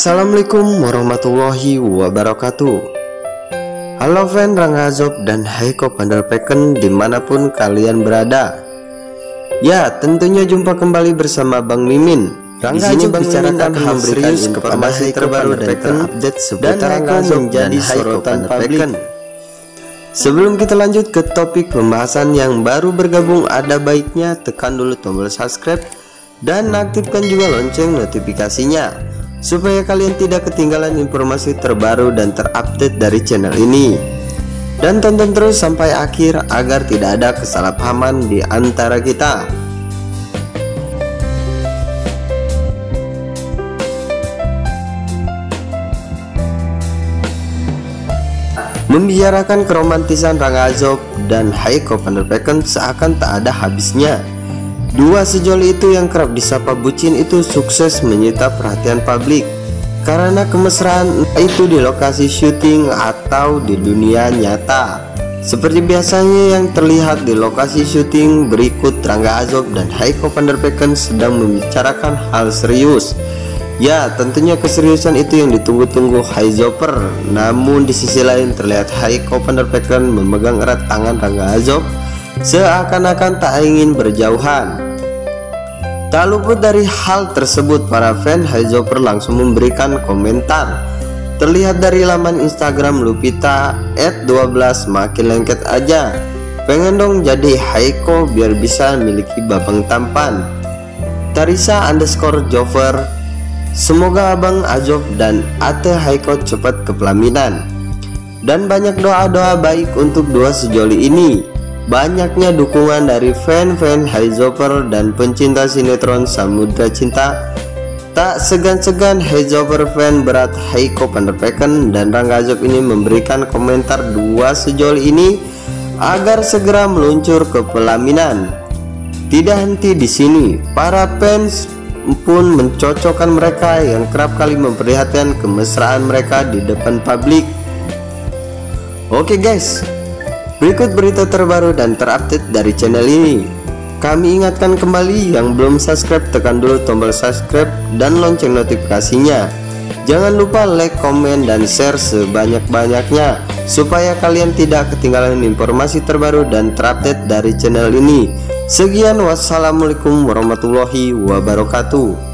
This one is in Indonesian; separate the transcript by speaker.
Speaker 1: Assalamualaikum warahmatullahi wabarakatuh. Halo fan Rangga Azob dan Haiko Panderpeken di mana pun kalian berada. Ya tentunya jumpa kembali bersama Bang Mimin. Rangga Azob bicarakan hal serius informasi terbaru dan terupdate seputar Rangga Azob menjadi sorotan publik. Sebelum kita lanjut ke topik pembahasan yang baru bergabung ada baiknya tekan dulu tombol subscribe dan aktifkan juga lonceng notifikasinya supaya kalian tidak ketinggalan informasi terbaru dan terupdate dari channel ini. Dan tonton terus sampai akhir agar tidak ada kesalahpahaman di antara kita. Membicarakan keromantisan Rangga Azob dan Haiko van der seakan tak ada habisnya. Dua sejoli itu yang kerap disapa bucin itu sukses menyita perhatian publik karena kemesraan itu di lokasi syuting atau di dunia nyata. Seperti biasanya yang terlihat di lokasi syuting berikut Rangga Azob dan Haiko van der Pecken sedang membicarakan hal serius. Ya, tentunya keseriusan itu yang ditunggu-tunggu Haizoper. Namun di sisi lain terlihat Haiko van der Pecken memegang erat tangan Rangga Azob seakan-akan tak ingin berjauhan. Tak luput dari hal tersebut, para fan Haizoper langsung memberikan komentar. Terlihat dari laman Instagram Lupita at 12 makin lengket aja. Pengen dong jadi Haiko biar bisa miliki babang tampan. Tarisa underscore Jover Semoga Abang Azob dan Ate Haiko cepat ke pelaminan Dan banyak doa-doa baik untuk dua sejoli ini Banyaknya dukungan dari fan-fan Heizover dan pencinta sinetron Samudra Cinta Tak segan-segan Heizover fan berat Heiko Panderpeken dan Rangga Azob ini memberikan komentar dua sejoli ini agar segera meluncur ke pelaminan. Tidak henti di sini, para fans pun mencocokkan mereka yang kerap kali memperlihatkan kemesraan mereka di depan publik. Oke guys, Berikut berita terbaru dan terupdate dari channel ini. Kami ingatkan kembali yang belum subscribe tekan dulu tombol subscribe dan lonceng notifikasinya. Jangan lupa like, komen, dan share sebanyak-banyaknya supaya kalian tidak ketinggalan informasi terbaru dan terupdate dari channel ini. Sekian wassalamualaikum warahmatullahi wabarakatuh.